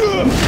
Ugh!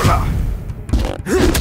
ほら。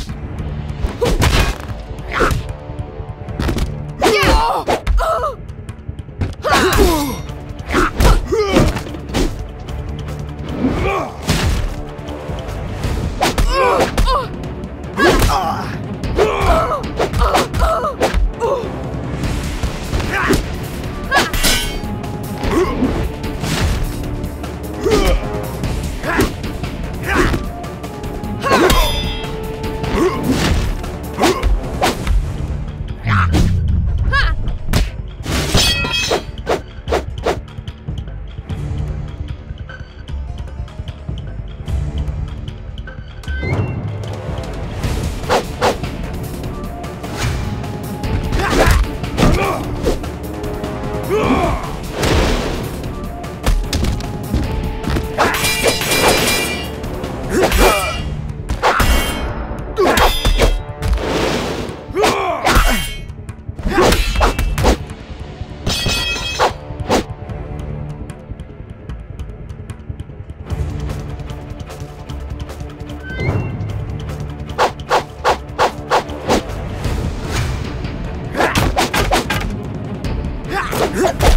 Huh?